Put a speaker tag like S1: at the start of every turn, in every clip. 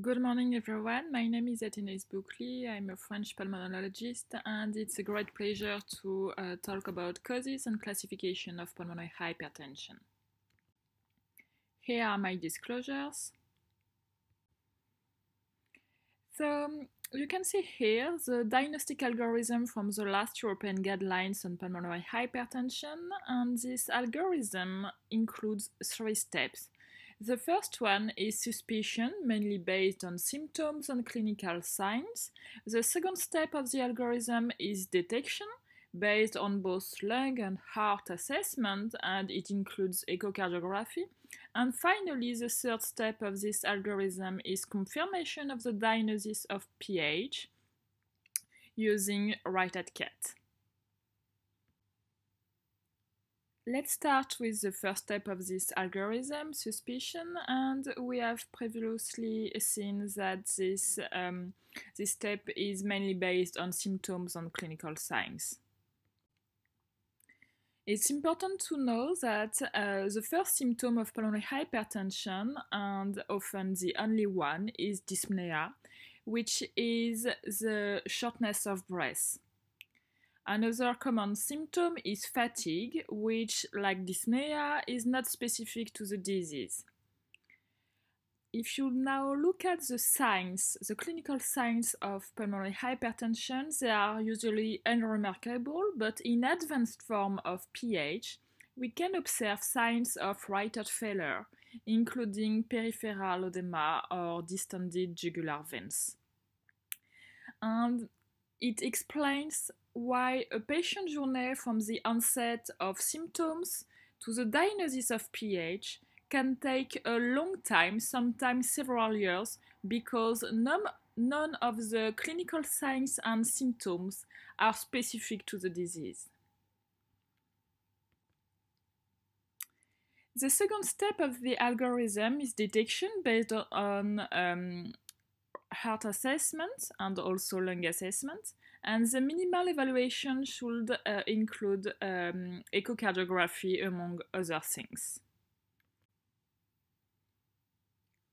S1: Good morning, everyone. My name is Athénaïs Boucly. I'm a French pulmonologist, and it's a great pleasure to uh, talk about causes and classification of pulmonary hypertension. Here are my disclosures. So, you can see here the diagnostic algorithm from the last European guidelines on pulmonary hypertension, and this algorithm includes three steps. The first one is suspicion, mainly based on symptoms and clinical signs. The second step of the algorithm is detection, based on both lung and heart assessment, and it includes echocardiography. And finally, the third step of this algorithm is confirmation of the diagnosis of PH using right heart cath. Let's start with the first step of this algorithm, suspicion, and we have previously seen that this, um, this step is mainly based on symptoms and clinical signs. It's important to know that uh, the first symptom of pulmonary hypertension, and often the only one, is dyspnea, which is the shortness of breath. Another common symptom is fatigue, which, like dyspnea, is not specific to the disease. If you now look at the signs, the clinical signs of pulmonary hypertension, they are usually unremarkable, but in advanced form of PH, we can observe signs of right heart failure, including peripheral edema or distended jugular veins. And it explains why a patient journey from the onset of symptoms to the diagnosis of PH can take a long time, sometimes several years, because none, none of the clinical signs and symptoms are specific to the disease. The second step of the algorithm is detection based on um, heart assessment and also lung assessment. And the minimal evaluation should uh, include um, echocardiography, among other things.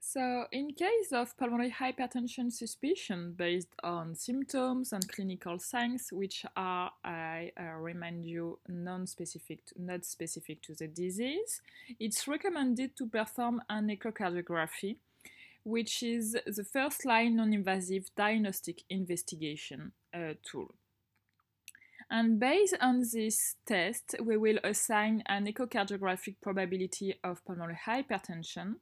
S1: So, in case of pulmonary hypertension suspicion based on symptoms and clinical signs, which are, I uh, remind you, non-specific, not specific to the disease, it's recommended to perform an echocardiography which is the first line non invasive diagnostic investigation Uh, tool. And based on this test, we will assign an echocardiographic probability of pulmonary hypertension,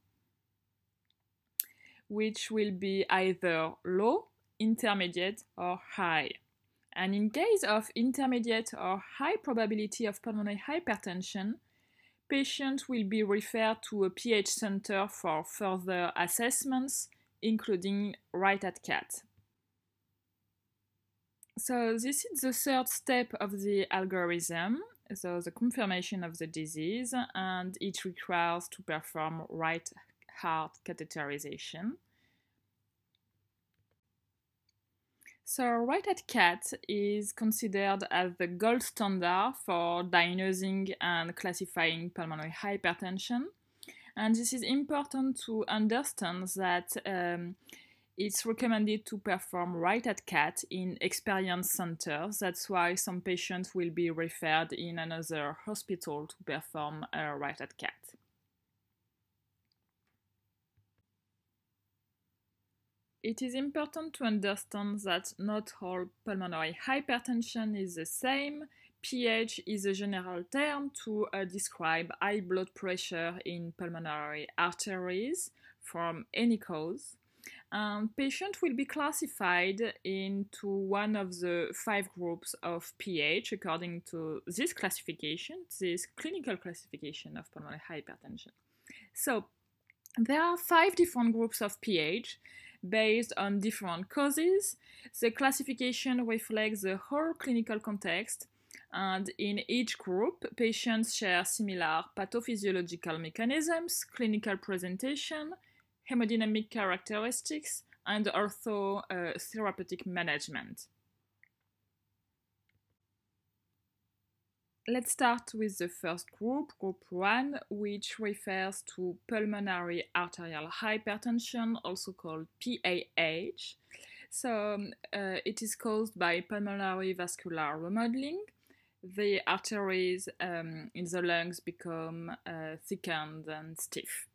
S1: which will be either low, intermediate, or high. And in case of intermediate or high probability of pulmonary hypertension, Patients will be referred to a PH center for further assessments, including right heart cath. So this is the third step of the algorithm, so the confirmation of the disease, and it requires to perform right heart catheterization. So, right heart cath is considered as the gold standard for diagnosing and classifying pulmonary hypertension. And this is important to understand that um, it's recommended to perform right heart cath in experience centers. That's why some patients will be referred in another hospital to perform a right heart cath. It is important to understand that not all pulmonary hypertension is the same. pH is a general term to uh, describe high blood pressure in pulmonary arteries from any cause. And patient will be classified into one of the five groups of pH according to this classification, this clinical classification of pulmonary hypertension. So, there are five different groups of pH based on different causes. The classification reflects the whole clinical context, and in each group, patients share similar pathophysiological mechanisms, clinical presentation, hemodynamic characteristics, and also uh, therapeutic management. let's start with the first group, group 1, which refers to pulmonary arterial hypertension, also called PAH. So uh, it is caused by pulmonary vascular remodeling. The arteries um, in the lungs become uh, thickened and stiff.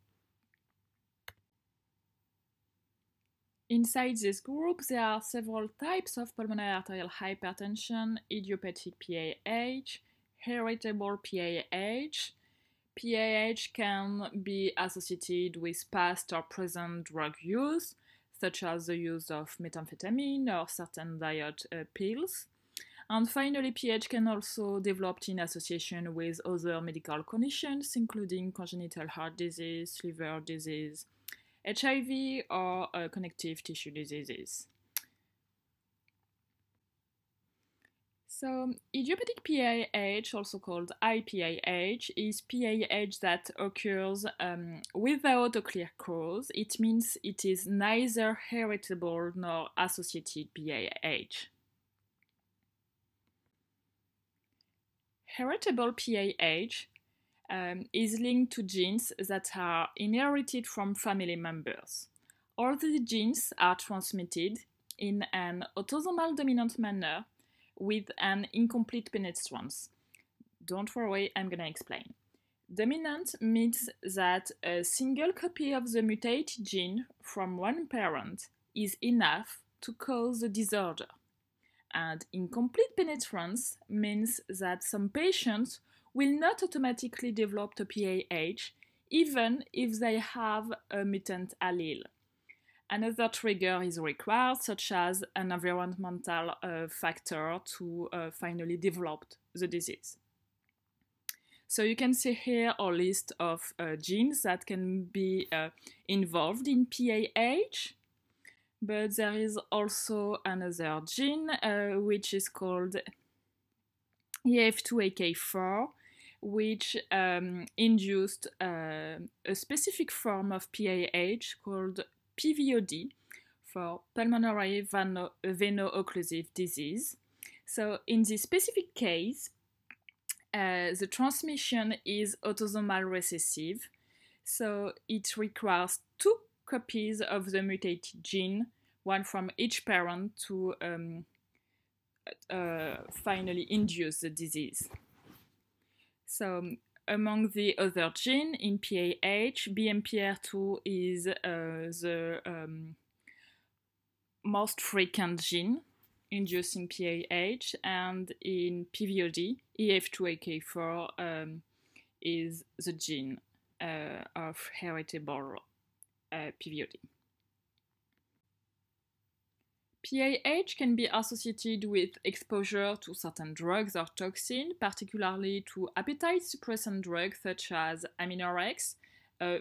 S1: Inside this group, there are several types of pulmonary arterial hypertension, idiopathic PAH, heritable PAH. PAH can be associated with past or present drug use, such as the use of methamphetamine or certain diet uh, pills. And finally, PH can also develop in association with other medical conditions, including congenital heart disease, liver disease, HIV, or uh, connective tissue diseases. So, idiopathic PAH, also called IPAH, is PAH that occurs um, without a clear cause. It means it is neither heritable nor associated PAH. Heritable PAH um, is linked to genes that are inherited from family members. All the genes are transmitted in an autosomal dominant manner with an incomplete penetrance. Don't worry, I'm gonna explain. Dominant means that a single copy of the mutated gene from one parent is enough to cause the disorder. And incomplete penetrance means that some patients will not automatically develop a PAH even if they have a mutant allele. Another trigger is required, such as an environmental uh, factor to uh, finally develop the disease. So you can see here a list of uh, genes that can be uh, involved in PAH, but there is also another gene uh, which is called EF2AK4, which um, induced uh, a specific form of PAH called PVOD for pulmonary veno-occlusive disease. So in this specific case, uh, the transmission is autosomal recessive, so it requires two copies of the mutated gene, one from each parent, to um, uh, finally induce the disease. So among the other genes in PAH, BMPR2 is uh, the um, most frequent gene inducing PAH, and in PVOD, EF2AK4 um, is the gene uh, of heritable uh, PVOD. PAH can be associated with exposure to certain drugs or toxins, particularly to appetite suppressant drugs such as Aminorex, uh,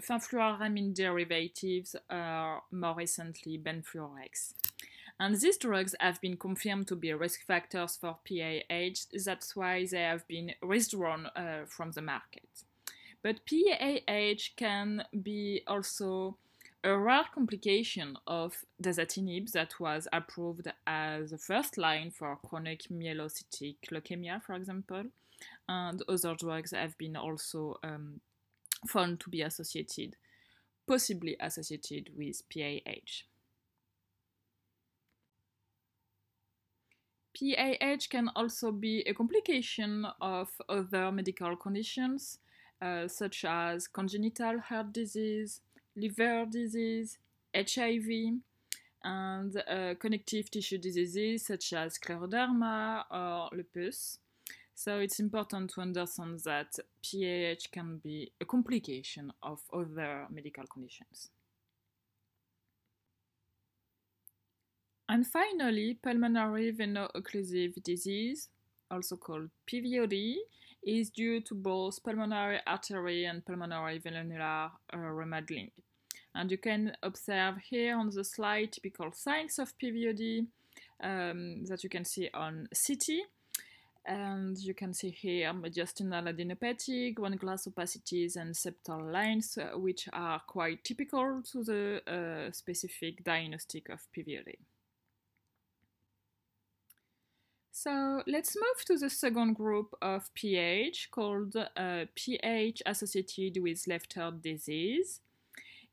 S1: derivatives, or more recently Benfluorex. And these drugs have been confirmed to be risk factors for PAH, that's why they have been withdrawn uh, from the market. But PAH can be also a rare complication of dasatinib that was approved as a first line for chronic myelocytic leukemia, for example, and other drugs have been also um, found to be associated, possibly associated with PAH. PAH can also be a complication of other medical conditions, uh, such as congenital heart disease, liver disease, HIV, and uh, connective tissue diseases such as scleroderma or lupus. So it's important to understand that PAH can be a complication of other medical conditions. And finally, pulmonary veno-occlusive disease, also called PVOD, is due to both pulmonary artery and pulmonary venular uh, remodeling. And you can observe here on the slide typical signs of PVOD um, that you can see on CT. And you can see here mediastinal adenopathy, ground glass opacities, and septal lines, uh, which are quite typical to the uh, specific diagnostic of PVOD. So let's move to the second group of PH called uh, PH associated with left heart disease.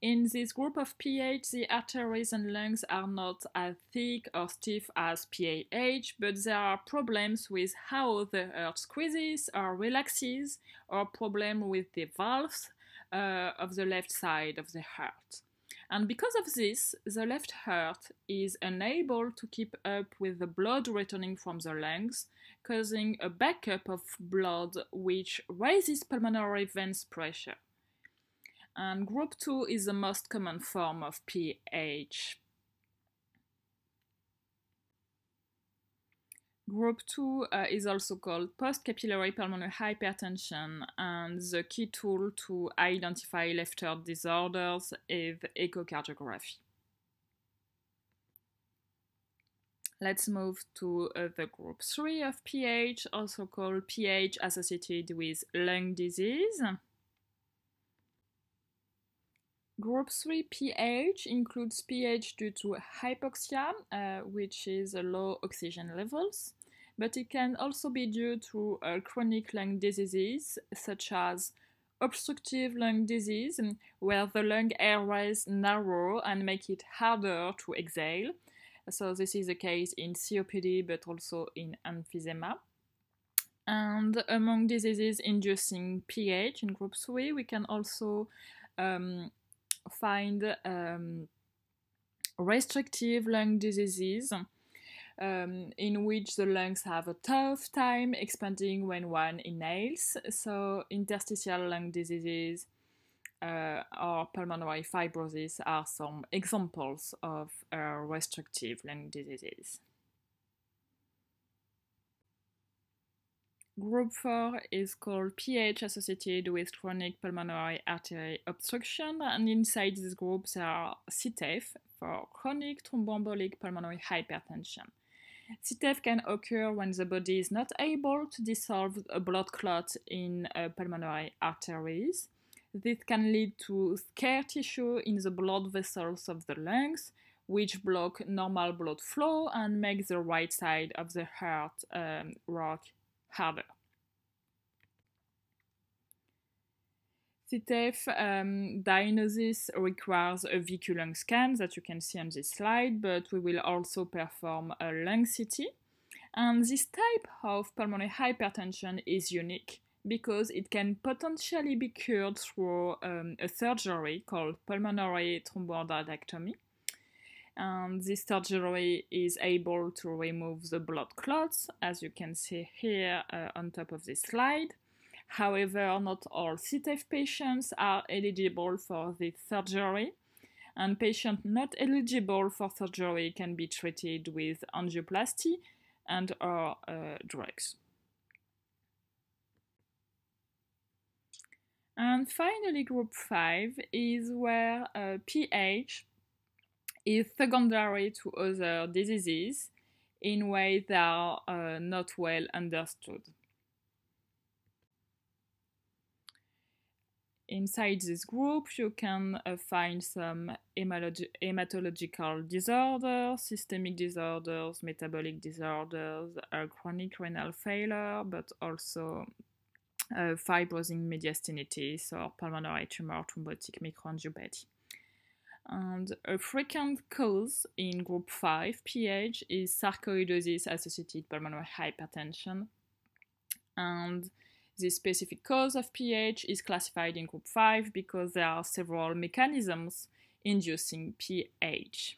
S1: In this group of PH, the arteries and lungs are not as thick or stiff as PAH, but there are problems with how the heart squeezes or relaxes, or problem with the valves uh, of the left side of the heart. And because of this, the left heart is unable to keep up with the blood returning from the lungs, causing a backup of blood which raises pulmonary veins pressure. And group 2 is the most common form of PH. Group 2 uh, is also called post-capillary pulmonary hypertension and the key tool to identify left heart disorders is echocardiography. Let's move to uh, the group 3 of PH, also called PH associated with lung disease. Group 3 pH includes pH due to hypoxia, uh, which is low oxygen levels, but it can also be due to uh, chronic lung diseases such as obstructive lung disease, where the lung airways narrow and make it harder to exhale. So this is the case in COPD, but also in emphysema. And among diseases inducing pH in group 3, we can also um, find um, restrictive lung diseases um, in which the lungs have a tough time expanding when one inhales. So, interstitial lung diseases uh, or pulmonary fibrosis are some examples of uh, restrictive lung diseases. Group 4 is called PH associated with chronic pulmonary artery obstruction, and inside this group there are CTEPH for chronic thromboembolic pulmonary hypertension. CTEPH can occur when the body is not able to dissolve a blood clot in uh, pulmonary arteries. This can lead to scar tissue in the blood vessels of the lungs, which block normal blood flow and make the right side of the heart um, rock harder. CTEPH um, diagnosis requires a VQ lung scan that you can see on this slide, but we will also perform a lung CT. And this type of pulmonary hypertension is unique because it can potentially be cured through um, a surgery called pulmonary thromboembectomy and this surgery is able to remove the blood clots as you can see here uh, on top of this slide. However, not all CTEPH patients are eligible for this surgery and patients not eligible for surgery can be treated with angioplasty and or uh, drugs. And finally, group 5 is where uh, pH is secondary to other diseases in ways that are uh, not well understood. Inside this group, you can uh, find some hematological disorders, systemic disorders, metabolic disorders, uh, chronic renal failure, but also uh, fibrosing mediastinitis or pulmonary tumor thrombotic microangiopathy. And a frequent cause in group 5 PH is sarcoidosis associated pulmonary hypertension. And the specific cause of PH is classified in group 5 because there are several mechanisms inducing PH.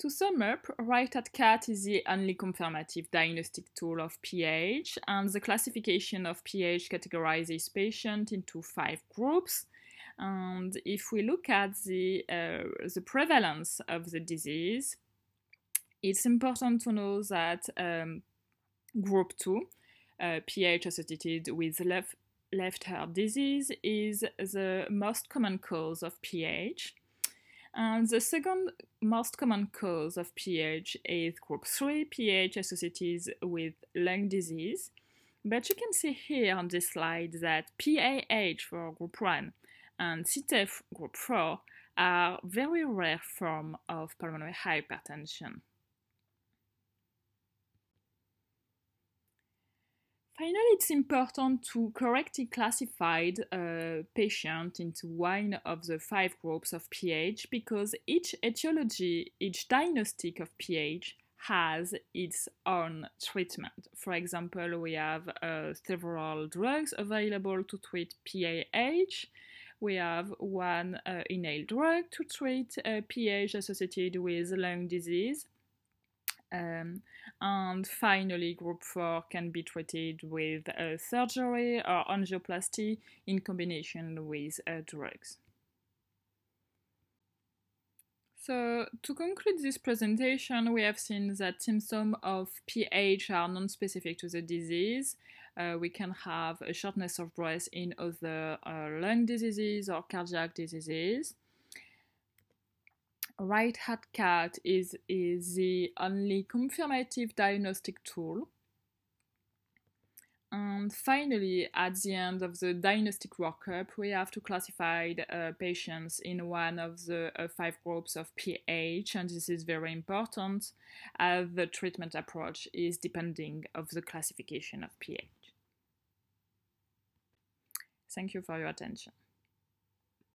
S1: To sum up, right heart cath is the only confirmative diagnostic tool of PH, and the classification of PH categorizes patients into five groups. And if we look at the, uh, the prevalence of the disease, it's important to know that um, group 2, uh, PH associated with left, left heart disease, is the most common cause of PH. And the second most common cause of PH is group 3 PH associated with lung disease. But you can see here on this slide that PAH for group 1 and CTEPH group 4 are very rare form of pulmonary hypertension. Finally, it's important to correctly classify a patient into one of the five groups of PH because each etiology, each diagnostic of PH has its own treatment. For example, we have uh, several drugs available to treat PAH. We have one uh, inhaled drug to treat uh, PH associated with lung disease. Um, and finally, group 4 can be treated with surgery or angioplasty in combination with uh, drugs. So to conclude this presentation, we have seen that symptoms of PH are non-specific to the disease. Uh, we can have a shortness of breath in other uh, lung diseases or cardiac diseases. Right heart cath is, is the only confirmative diagnostic tool and finally, at the end of the diagnostic workup, we have to classify uh, patients in one of the uh, five groups of PH, and this is very important as the treatment approach is depending of the classification of PH. Thank you for your attention.